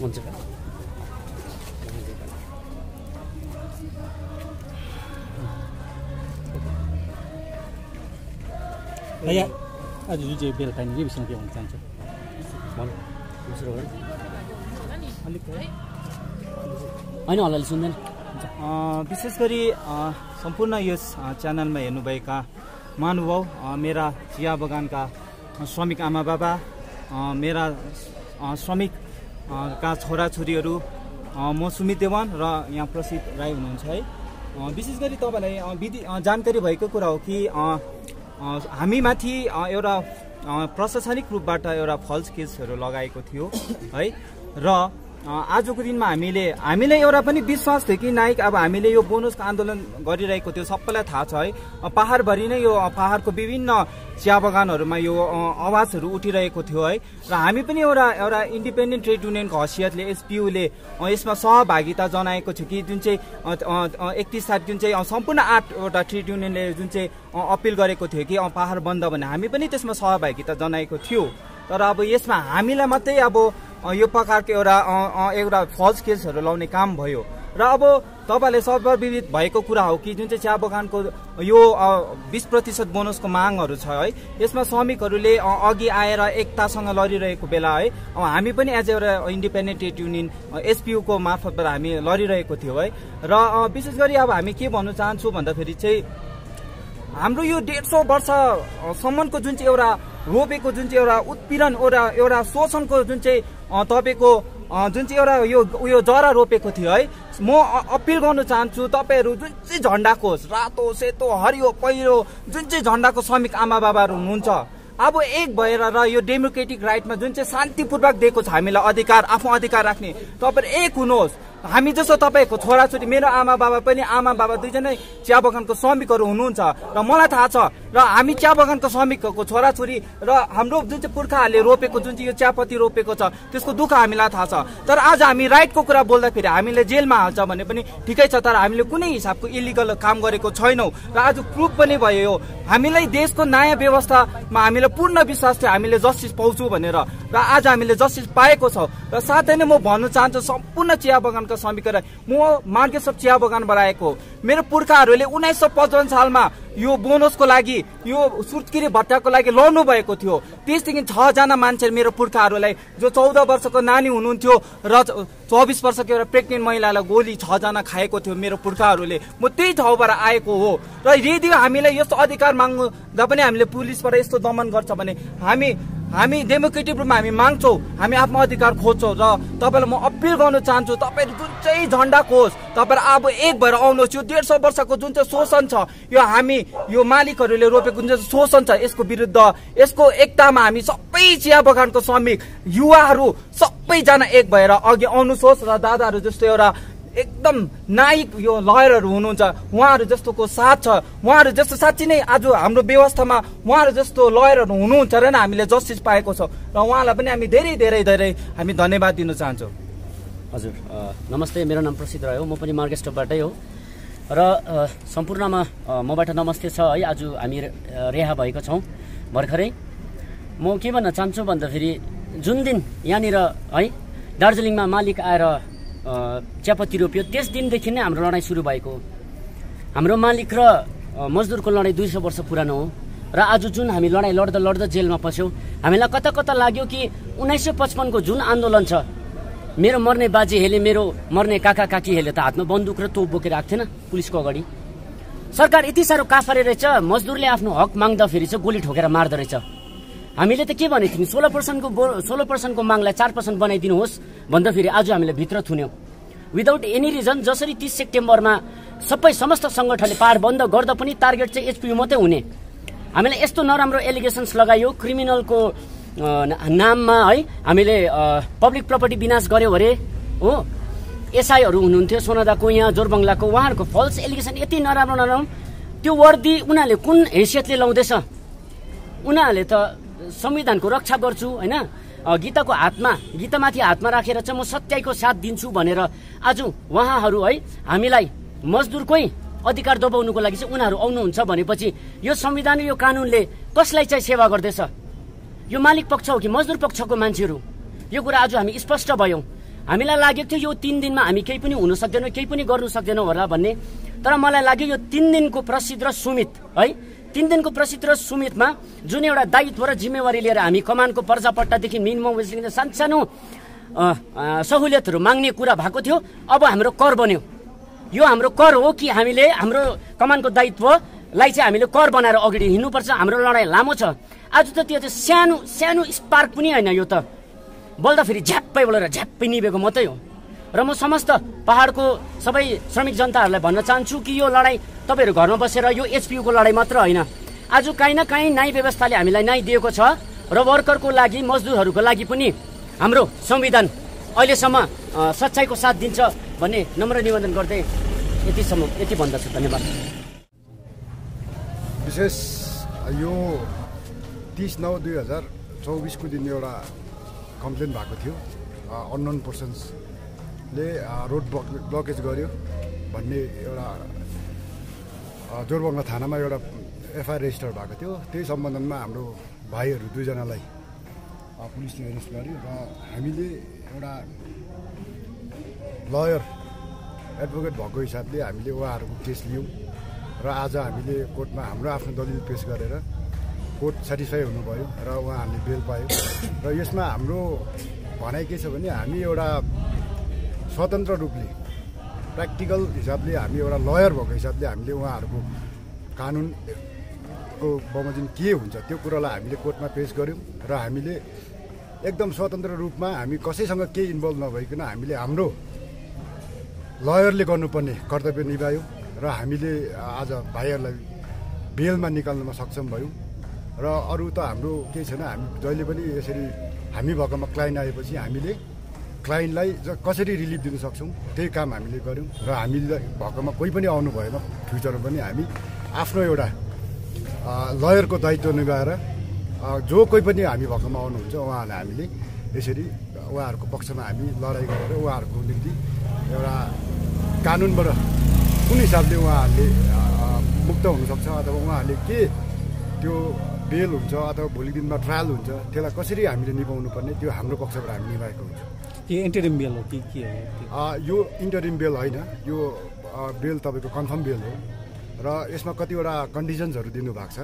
हुन्छ। भैया आज जुन चाहिँ बेल पाइने के विषयमा के भन्न चाहन्छ भन्नु। दोस्रो अलिक होइन हल्लाले सुन्दैन। अ, विशेष गरी सम्पूर्ण यस च्यानलमा हेर्नुभएका महानुभाव मेरा चिया बगानका श्रमिक आमा बाबा मेरा श्रमिक का छोराछोरीहरू म सुमित देवान र यहाँ प्रसिद्ध राई हुनुहुन्छ है। विशेष गरी तपाईँलाई विधि जानकारी भएको कुरा हो कि हामीमाथि एउटा प्रशासनिक रूपबाट एउटा फल्स केसहरू लगाएको थियो है। र आजको दिनमा हामीले हामीले एउटा पनि विश्वास थियो कि नायक अब हामीले यो बोनसको आन्दोलन गरिरहेको थियो सबैलाई थाहा छ है। पहाडभरि नै यो पहाडको विभिन्न चिया बगानहरूमा यो आवाजहरू उठिरहेको थियो है। र हामी पनि एउटा एउटा इन्डिपेन्डेन्ट ट्रेड युनियनको हैसियतले एसपियुले यसमा सहभागिता जनाएको थियो कि जुन चाहिँ एकतिस तारिक जुन चाहिँ सम्पूर्ण आठवटा ट्रेड युनियनले जुन चाहिँ अपिल गरेको थियो कि पहाड बन्द भन्ने हामी पनि त्यसमा सहभागिता जनाएको थियो। तर अब यसमा हामीलाई मात्रै अब यो प्रकारको एउटा एउटा फल्स केसहरू लाउने काम भयो। र अब तपाईँले सर्वविदित भएको कुरा हो कि जुन चाहिँ चिया बगानको यो बिस प्रतिशत बोनसको मागहरू छ है यसमा श्रमिकहरूले अघि आएर एकतासँग लडिरहेको बेला है हामी पनि एज एउटा इन्डिपेन्डेन्ट ट्रेड युनियन एसपियुको मार्फतबाट हामी लडिरहेको थियौँ है। र विशेष गरी अब हामी के भन्नु चाहन्छौँ भन्दाखेरि चाहिँ हाम्रो यो डेढ सौ वर्षसम्मको जुन चाहिँ एउटा रोपेको जुन चाहिँ एउटा उत्पीडन एउटा एउटा शोषणको जुन चाहिँ तपाईँको जुन चाहिँ एउटा यो उयो जरा रोपेको थियो है म अपिल गर्न चाहन्छु तपाईँहरू जुन चाहिँ झन्डाको होस् रातो सेतो हरियो पहिरो जुन चाहिँ झन्डाको श्रमिक आमा बाबाहरू हुनुहुन्छ अब एक भएर र यो डेमोक्रेटिक राइटमा जुन चाहिँ शान्तिपूर्वक दिएको छ हामीलाई अधिकार आफ्नो अधिकार राख्ने तपाईँहरू एक हुनुहोस्। हामी जस्तो तपाईँको छोराछोरी मेरो आमा बाबा पनि आमा बाबा दुईजनै चिया बगानको श्रमिकहरू हुनुहुन्छ। र मलाई थाहा छ र हामी चिया बगानको श्रमिकहरूको छोराछोरी र हाम्रो जुन चाहिँ पुर्खाहरूले रोपेको जुन चाहिँ यो चियापत्ती रोपेको छ त्यसको दुःख हामीलाई थाहा छ। तर आज हामी राइटको कुरा बोल्दाखेरि हामीले जेलमा हाल्छ भने पनि ठिकै छ तर हामीले कुनै हिसाबको इलिगल काम गरेको छैनौँ। र आज प्रुफ पनि भयो यो हामीलाई देशको नयाँ व्यवस्थामा हामीलाई पूर्ण विश्वास थियो हामीले जस्टिस पाउँछौँ भनेर। र आज हामीले जस्टिस पाएको छौँ। र साथै नै म भन्न चाहन्छु सम्पूर्ण चिया बगानका श्रमिकहरूलाई म मार्गेश्वर चिया बगानबाट आएको हो। मेरो पुर्खाहरूले उन्नाइस सौ पचपन्न सालमा यो बोनसको लागि यो सुत्किरी भत्ताको लागि लड्नु भएको थियो। त्यसदेखि छजना मान्छे मेरो पुर्खाहरूलाई जो चौध वर्षको नानी हुनुहुन्थ्यो र चौबिस वर्षको एउटा प्रेग्नेन्ट महिलालाई गोली छजना खाएको थियो मेरो पुर्खाहरूले। म त्यही ठाउँबाट आएको हो। र यदि हामीलाई यस्तो अधिकार माग्दा पनि हामीले पुलिसबाट यस्तो दमन गर्छ भने हामी हामी डेमोक्रेटिक रूपमा हामी माग्छौँ हामी आफ्नो अधिकार खोज्छौँ र तपाईँलाई म अपिल गर्न चाहन्छु तपाईँहरू जुन चाहिँ झन्डा खोज तपाईँहरू अब एक भएर आउनुहोस् यो डेढ सौ वर्षको जुन चाहिँ शोषण छ यो हामी यो मालिकहरूले रोपेको जुन चाहिँ शोषण छ यसको विरुद्ध यसको एकतामा हामी सबै चिया बगानको श्रमिक युवाहरू सबैजना एक भएर अघि आउनुहोस् र दादाहरू जस्तो एउटा एकदम नायक यो लयरहरू हुनुहुन्छ। उहाँहरू जस्तोको साथ छ। उहाँहरू जस्तो साँच्ची नै आज हाम्रो व्यवस्थामा उहाँहरू जस्तो लयरहरू हुनुहुन्छ र हामीले जस्टिस पाएको छौँ। र उहाँलाई पनि हामी धेरै धेरै धेरै हामी धन्यवाद दिन चाहन्छौँ। हजुर नमस्ते मेरो नाम प्रसिद्ध रह्यो। म पनि मार्गेस्टोपबाटै हो। र सम्पूर्णमा मबाट नमस्ते छ है। आज हामी रेहा भएको छौँ भर्खरै। म के भन्न चाहन्छु भन्दाखेरि जुन दिन यहाँनिर है दार्जिलिङमा मालिक आएर चियापत्ती रोप्यो। त्यस दिनदेखि नै हाम्रो लडाइँ सुरु भएको हाम्रो मालिक र मजदुरको लडाइँ दुई सौ वर्ष पुरानो हो। र आज जुन हामी लडाइँ लड्दा लड्दा जेलमा पस्यौँ हामीलाई कता कता लाग्यो कि उन्नाइस सय पचपन्नको जुन आन्दोलन छ मेरो मर्ने बाजेहरूले मेरो मर्ने काका काकीहरूले त हातमा बन्दुक र तोप बोकेर आएको थिएन पुलिसको अगाडि। सरकार यति साह्रो काफरे रहेछ मजदुरले आफ्नो हक माग्दाखेरि चाहिँ गोली ठोकेर मार्दो रहेछ। हामीले त के भनेको थियौँ सोह्र पर्सेन्टको सोह्र पर्सेन्टको मागलाई चार पर्सेन्ट बनाइदिनुहोस् भन्दाखेरि आज हामीले भित्र थुन्यौँ। विदाउट एनी रिजन जसरी तिस सेप्टेम्बरमा सबै समस्त सङ्गठनले पाहाड बन्द गर्दा पनि टार्गेट चाहिँ एचपियू मात्रै हुने। हामीले यस्तो नराम्रो एलिगेसन्स लगायो क्रिमिनलको नाममा है हामीले पब्लिक प्रपर्टी विनाश गर्यो अरे हो? एसआईहरू हुनुहुन्थ्यो सोनादाको यहाँ जोरबङ्गलाको उहाँहरूको फल्स एलिगेसन यति नराम्रो नराम्रो। त्यो वर्दी उनीहरूले कुन हैसियतले लाउँदैछ? उनीहरूले त संविधानको रक्षा गर्छु होइन? गीताको हातमा गीतामाथि हातमा राखेर चाहिँ म सत्याईको साथ दिन्छु भनेर आज उहाँहरू है हामीलाई मजदुरकै अधिकार दबाउनुको लागि चाहिँ उनीहरू आउनुहुन्छ भनेपछि यो संविधान यो कानुनले कसलाई चाहिँ सेवा गर्दैछ? यो मालिक पक्ष हो कि मजदुर पक्षको मान्छेहरू? यो कुरा आज हामी स्पष्ट भयौँ। हामीलाई लागेको थियो यो तिन दिनमा हामी केही पनि हुन सक्दैनौँ केही पनि गर्नु सक्दैनौँ होला भन्ने। तर मलाई लाग्यो यो तिन दिनको प्रसिद्ध र सुमित है तिन दिनको र सुमितमा जुन एउटा दायित्व र जिम्मेवारी लिएर हामी कमानको पर्जापट्टादेखि मिनिमम वेजदेखि सानसानो सहुलियतहरू माग्ने कुरा भएको थियो। अब हाम्रो कर बन्यो। यो हाम्रो कर हो कि हामीले हाम्रो कमानको दायित्वलाई चाहिँ हामीले कर बनाएर अगाडि हिँड्नुपर्छ। हाम्रो लडाइँ लामो छ। आज त त्यो चाहिँ सानो सानो स्पार्क पनि होइन यो त। बोल्दाखेरि झ्याप्पै बोलेर झ्याप्पै निभेको मात्रै हो। र म समस्त पहाडको सबै श्रमिक जनताहरूलाई भन्न चाहन्छु कि यो लडाइँ तपाईँहरू घरमा बसेर यो एचपियुको लडाइँ मात्र होइन। आज काहीँ न काहीँ न्याय व्यवस्थाले हामीलाई न्याय दिएको छ र वर्करको लागि मजदुरहरूको लागि पनि हाम्रो संविधान अहिलेसम्म सच्चाइको साथ दिन्छ भन्ने नम्र निवेदन गर्दै यतिसम्म यति भन्दछु धन्यवाद। विशेष यो तिस नौ दुई हजार चौबिसको दिन एउटा कम्प्लेन भएको थियो अननोन पर्सन्सले रोड ब्लक ब्लकेज गर्यो भन्ने एउटा जोरबङ्गा थानामा एउटा एफआइआर रेजिस्टर भएको थियो। त्यही सम्बन्धमा हाम्रो भाइहरू दुईजनालाई पुलिसले एरेस्ट गर्यो र हामीले एउटा लयर एडभोकेट भएको हिसाबले हामीले उहाँहरूको केस लियौँ र आज हामीले कोर्टमा हाम्रो आफ्नो दलिल पेस गरेर कोर्ट सेटिस्फाई हुनुभयो र उहाँहरूले बेल पायो। र यसमा हाम्रो भनाइ के छ भने हामी एउटा स्वतन्त्र रूपले प्र्याक्टिकल हिसाबले हामी एउटा लयर भएको हिसाबले हामीले उहाँहरूको कानुनको बमोजिम के हुन्छ त्यो कुरालाई हामीले कोर्टमा पेस गऱ्यौँ र हामीले एकदम स्वतन्त्र रूपमा हामी कसैसँग केही इन्भल्भ नभइकन हामीले हाम्रो लयरले गर्नुपर्ने कर्तव्य निभायौँ र हामीले आज भाइहरूलाई बेलमा निकाल्नमा सक्षम भयौँ र अरू त हाम्रो केही छैन हामी जहिले पनि यसरी हामी भएकोमा क्लाइन्ट आएपछि हामीले क्लाइन्टलाई कसरी रिलिफ दिन सक्छौँ? त्यही काम हामीले गऱ्यौँ र हामीलाई भएकोमा कोही पनि आउनु भएन। फ्युचरमा पनि हामी आफ्नो एउटा लयरको दायित्व निभाएर जो कोही पनि हामी भएकोमा आउनुहुन्छ उहाँहरूलाई हामीले यसरी उहाँहरूको पक्षमा हामी लडाइँ गरेर उहाँहरूको निम्ति एउटा कानुनबाट कुन हिसाबले उहाँहरूले मुक्त हुनसक्छ अथवा उहाँहरूले के त्यो बेल हुन्छ अथवा भोलि दिनमा ट्रायल हुन्छ त्यसलाई कसरी हामीले निभाउनु पर्ने त्यो हाम्रो पक्षबाट हामी निभाएको हुन्छ। के इन्टरिम बेल हो कि के हो? यो इन्टरिम बेल होइन यो बेल तपाईँको कन्फर्म बेल हो। र यसमा कतिवटा कन्डिसन्सहरू दिनुभएको छ।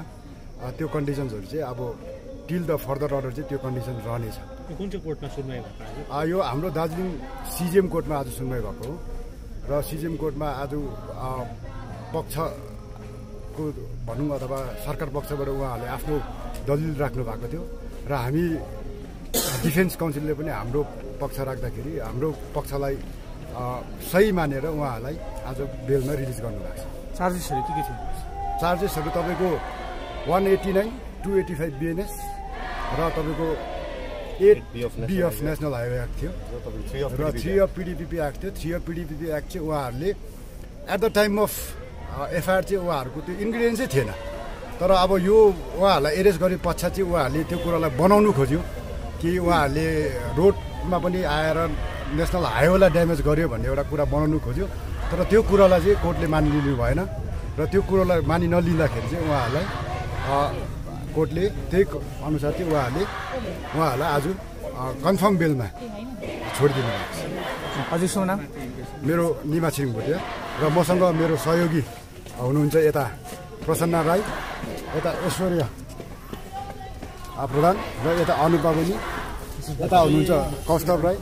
त्यो कन्डिसन्सहरू चाहिँ अब टिल द फर्दर अर्डर चाहिँ त्यो कन्डिसन रहनेछ। यो कुन चाहिँ कोर्टमा सुनवाई भएको यो हाम्रो दार्जिलिङ सिजिएम कोर्टमा आज सुनवाई भएको हो। र सिजिएम कोर्टमा आज पक्षको भनौँ अथवा सरकार पक्षबाट उहाँहरूले आफ्नो दलिल राख्नु भएको थियो। र हामी डिफेन्स काउन्सिलले पनि हाम्रो पक्ष राख्दाखेरि हाम्रो पक्षलाई सही मानेर उहाँहरूलाई आज बेलमा रिलिज गर्नुभएको छ। चार्जेसहरू के के थियो चार्जेसहरू तपाईँको one eighty nine to eighty five BNS र तपाईँको eight B of national highway act थियो। र थ्री अफ पिडिपिपी एक्ट थियो। थ्री अफ पिडिपिपी एक्ट चाहिँ उहाँहरूले at the time of FIR चाहिँ उहाँहरूको त्यो इन्ग्रिडियन्सै थिएन। तर अब यो उहाँहरूलाई एरेस्ट गरे पश्चात चाहिँ उहाँहरूले त्यो कुरालाई बनाउनु खोज्यो। कि उहाँहरूले रोडमा पनि आएर नेसनल हाइवेलाई ड्यामेज गर्यो भन्ने एउटा कुरा बनाउनु खोज्यो। तर त्यो कुरालाई चाहिँ कोर्टले मानिलिनु भएन र त्यो कुरोलाई मानि नलिँदाखेरि चाहिँ उहाँहरूलाई कोर्टले त्यही अनुसार चाहिँ उहाँहरूले उहाँहरूलाई आज कन्फर्म बेलमा छोडिदिनु भएको छ। हजुर सुन मेरो निमा छिरिङ भुटिया र मसँग मेरो सहयोगी हुनुहुन्छ यता प्रसन्न राई यता ऐश्वर्य प्रधान र यता अनुपा बहिनी यता हुनुहुन्छ कौस्तव राई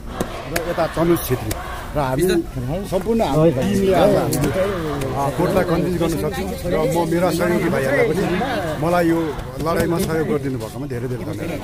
र यता तनुज छेत्री। र हामी सम्पूर्ण टिमले आज कोर्टलाई कन्भिन्स गर्न सक्छौँ र म मेरा सहयोगी भाइहरूलाई पनि मलाई यो लडाइँमा सहयोग गरिदिनु भएकोमा धेरै धेरै धन्यवाद।